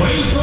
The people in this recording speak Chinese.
维持